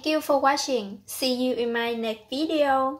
Thank you for watching. See you in my next video.